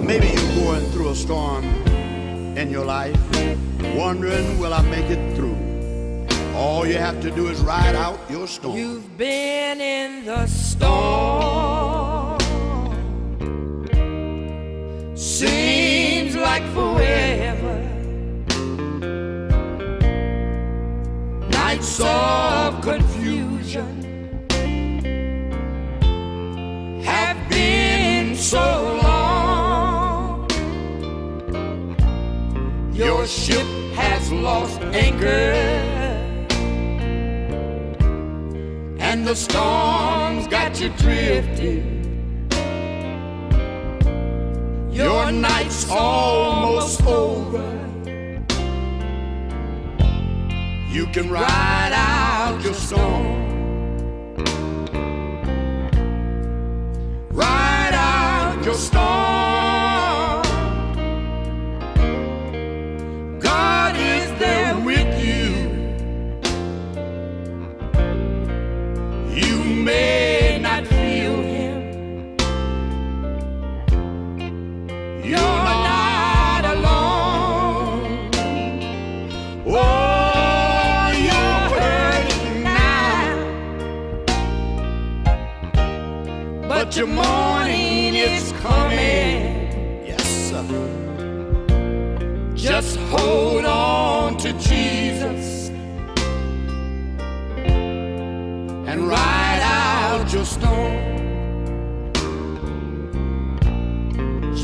Maybe you're going through a storm in your life, wondering, will I make it through? All you have to do is ride out your storm. You've been in the storm. Seems like forever. Nights of confusion Your ship has lost anchor. and the storm's got you drifting. Your night's almost over. You can ride out your storm. Oh, but your morning is coming. Yes. Just hold on to Jesus and ride out storm.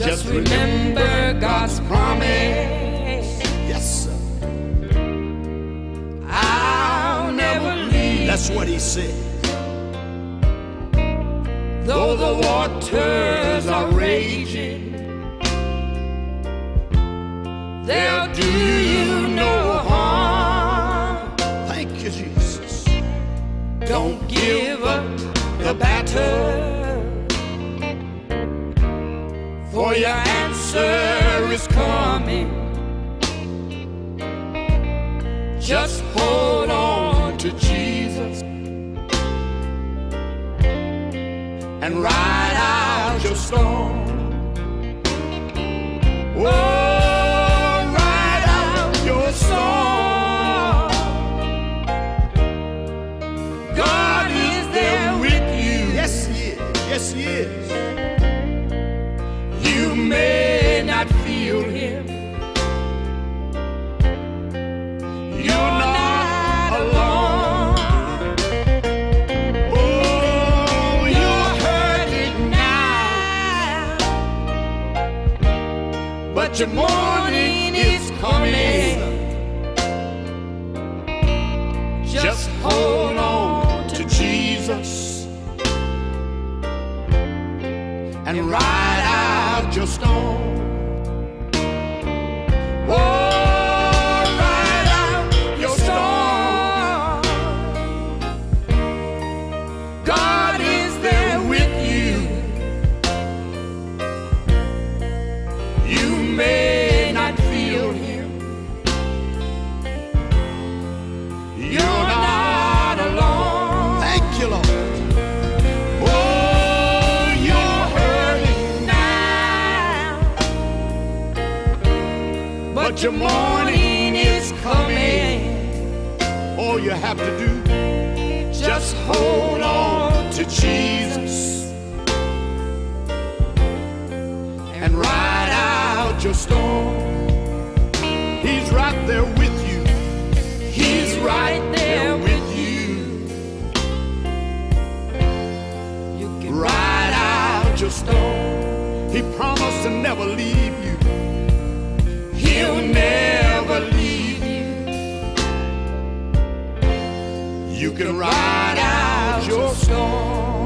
Just remember God's promise. Yes, sir. I'll never leave. That's what he said. Though the waters are raging, they'll do For your answer is coming. Just hold on to Jesus and ride out your storm. Oh, ride out your storm. God is there with you. Yes, he is, yes, he is. You may not feel him. You're not alone. Oh, you're hurting now. But your morning is coming. Just hold on to Jesus and ride out is there with you. But your morning is coming. All you have to do, Just hold on to Jesus and ride out your storm. You can Ride out your storm.